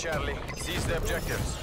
Charlie. Seize the objectives.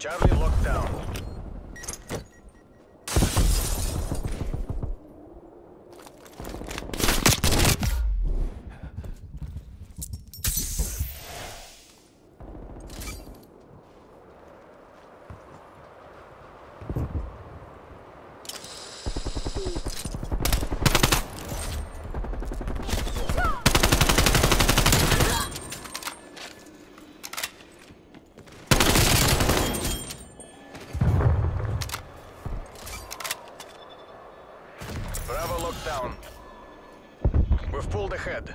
Charlie locked down. Bravo locked down. We've pulled ahead.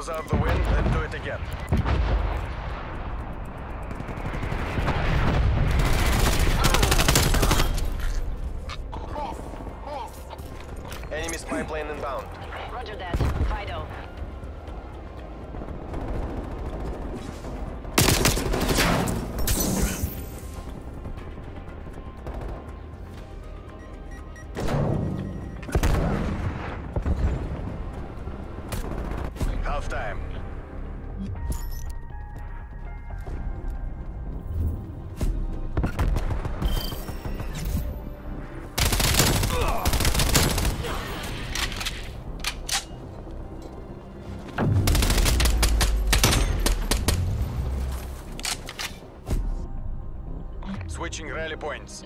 Close out the wind and do it again. Enemy spy plane inbound. Roger that. Points.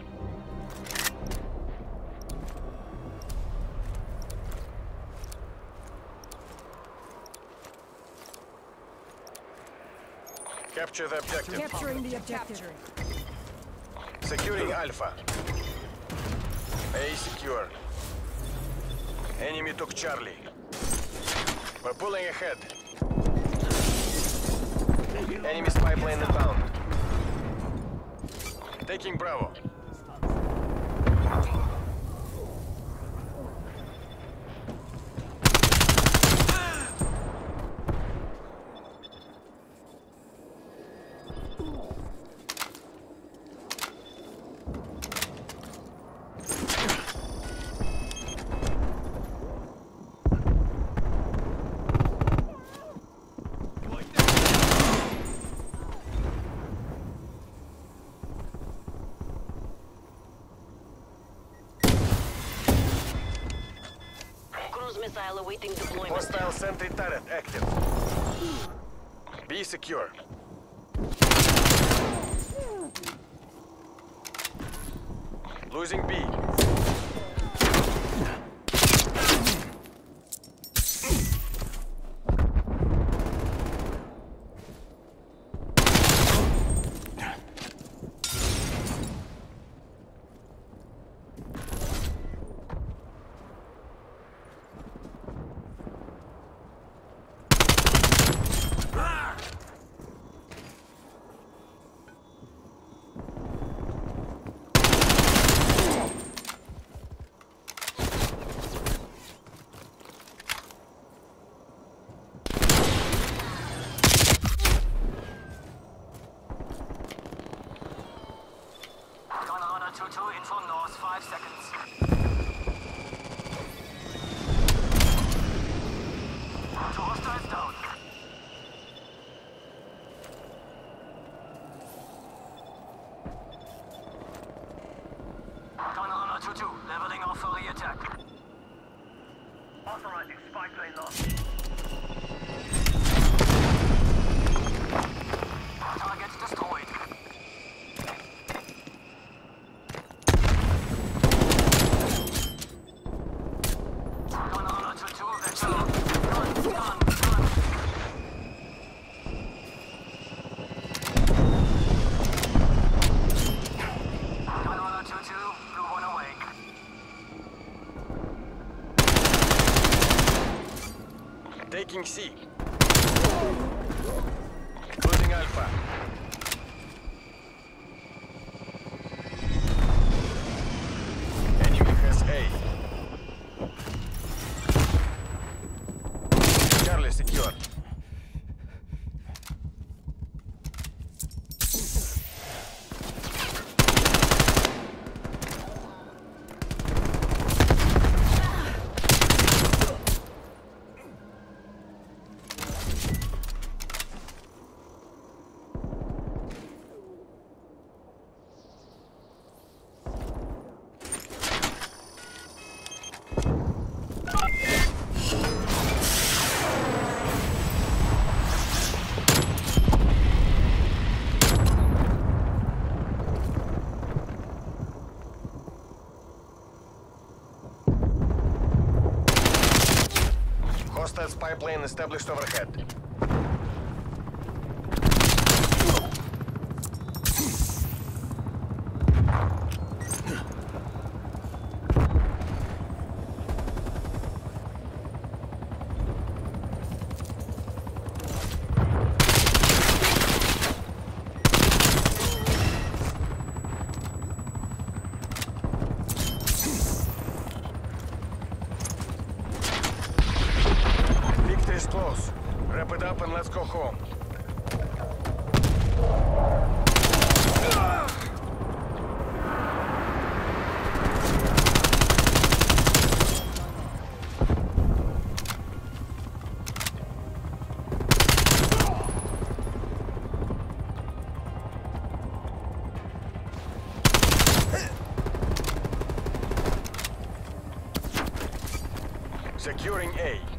Capture the objective. Capturing the objective. Securing Alpha. A secure. Enemy took Charlie. We're pulling ahead. Enemy spy plane inbound. Taking Bravo. Awaiting deployment. Hostile sentry turret active. Be secure. Losing B. 2-2, leveling off for re-attack. Authorizing spy plane lost. Established overhead. Wrap it up and let's go home. Securing A.